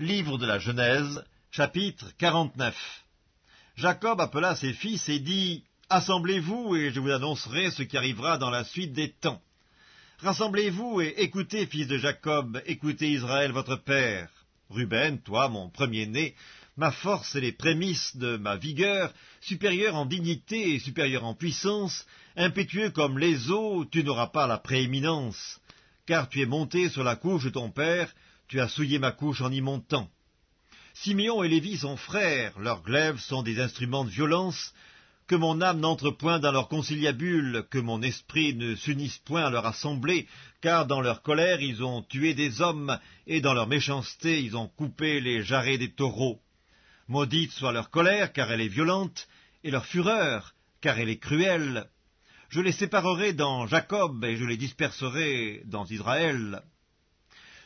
Livre de la Genèse, chapitre 49 Jacob appela ses fils et dit, Assemblez-vous et je vous annoncerai ce qui arrivera dans la suite des temps. Rassemblez-vous et écoutez, fils de Jacob, écoutez Israël votre père. Ruben, toi, mon premier-né, ma force et les prémices de ma vigueur, supérieur en dignité et supérieur en puissance, impétueux comme les eaux, tu n'auras pas la prééminence, car tu es monté sur la couche de ton père, tu as souillé ma couche en y montant. Simeon et Lévi sont frères, leurs glaives sont des instruments de violence, que mon âme n'entre point dans leur conciliabule, que mon esprit ne s'unisse point à leur assemblée, car dans leur colère ils ont tué des hommes, et dans leur méchanceté ils ont coupé les jarrets des taureaux. Maudite soit leur colère, car elle est violente, et leur fureur, car elle est cruelle. Je les séparerai dans Jacob, et je les disperserai dans Israël.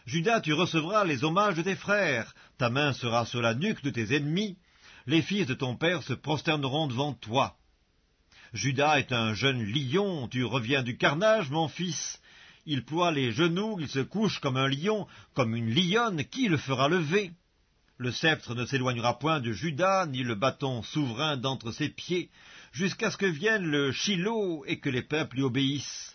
Judas, tu recevras les hommages de tes frères, ta main sera sur la nuque de tes ennemis, les fils de ton père se prosterneront devant toi. Judas est un jeune lion, tu reviens du carnage, mon fils. Il ploie les genoux, il se couche comme un lion, comme une lionne, qui le fera lever? Le sceptre ne s'éloignera point de Judas, ni le bâton souverain d'entre ses pieds, jusqu'à ce que vienne le Shiloh et que les peuples lui obéissent.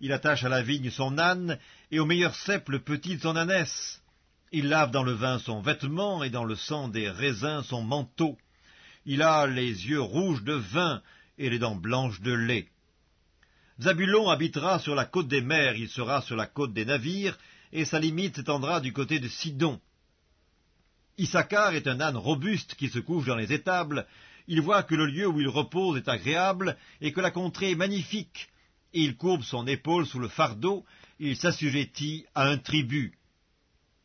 Il attache à la vigne son âne, et au meilleur cep le petit son ânesse. Il lave dans le vin son vêtement, et dans le sang des raisins son manteau. Il a les yeux rouges de vin, et les dents blanches de lait. Zabulon habitera sur la côte des mers, il sera sur la côte des navires, et sa limite s'étendra du côté de Sidon. Issachar est un âne robuste qui se couche dans les étables, il voit que le lieu où il repose est agréable, et que la contrée est magnifique, il courbe son épaule sous le fardeau, il s'assujettit à un tribut.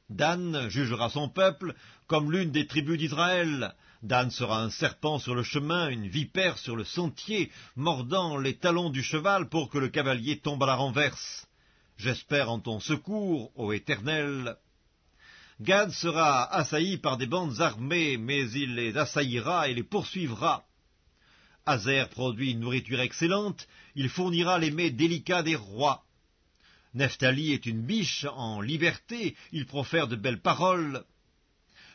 Dan jugera son peuple comme l'une des tribus d'Israël. Dan sera un serpent sur le chemin, une vipère sur le sentier, mordant les talons du cheval pour que le cavalier tombe à la renverse. J'espère en ton secours, ô Éternel. Gad sera assailli par des bandes armées, mais il les assaillira et les poursuivra. Hazer produit une nourriture excellente, il fournira les mets délicats des rois. Nephtali est une biche en liberté, il profère de belles paroles.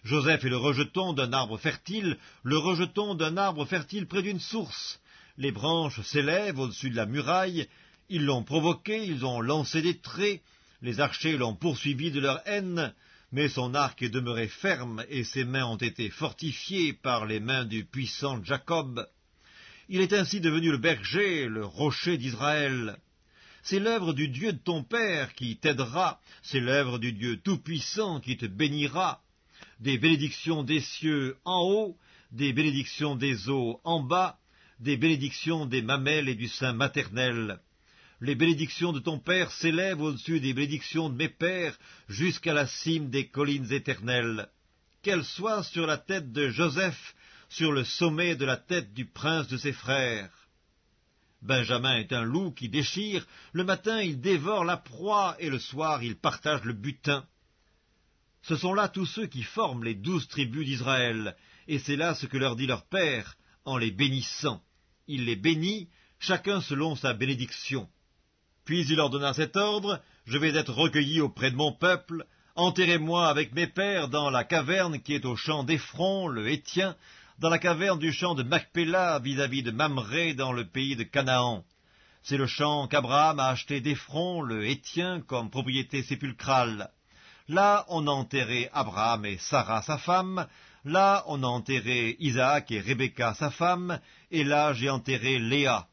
Joseph est le rejeton d'un arbre fertile, le rejeton d'un arbre fertile près d'une source. Les branches s'élèvent au-dessus de la muraille, ils l'ont provoqué, ils ont lancé des traits, les archers l'ont poursuivi de leur haine, mais son arc est demeuré ferme, et ses mains ont été fortifiées par les mains du puissant Jacob. Il est ainsi devenu le berger, le rocher d'Israël. C'est l'œuvre du Dieu de ton Père qui t'aidera, c'est l'œuvre du Dieu Tout-Puissant qui te bénira. Des bénédictions des cieux en haut, des bénédictions des eaux en bas, des bénédictions des mamelles et du sein maternel. Les bénédictions de ton Père s'élèvent au-dessus des bénédictions de mes pères jusqu'à la cime des collines éternelles. Qu'elles soient sur la tête de Joseph sur le sommet de la tête du prince de ses frères. Benjamin est un loup qui déchire, le matin il dévore la proie, et le soir il partage le butin. Ce sont là tous ceux qui forment les douze tribus d'Israël, et c'est là ce que leur dit leur père, en les bénissant. Il les bénit, chacun selon sa bénédiction. Puis il leur donna cet ordre, je vais être recueilli auprès de mon peuple, enterrez-moi avec mes pères dans la caverne qui est au champ d'Ephron, le Hétien, dans la caverne du champ de Macpéla vis-à-vis de Mamré dans le pays de Canaan. C'est le champ qu'Abraham a acheté d'Ephron, le Hétien, comme propriété sépulcrale. Là, on a enterré Abraham et Sarah, sa femme. Là, on a enterré Isaac et Rebecca, sa femme. Et là, j'ai enterré Léa.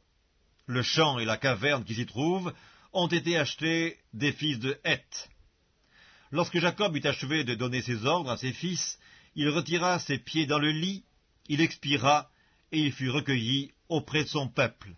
Le champ et la caverne qui s'y trouvent ont été achetés des fils de Heth. Lorsque Jacob eut achevé de donner ses ordres à ses fils, il retira ses pieds dans le lit il expira, et il fut recueilli auprès de son peuple.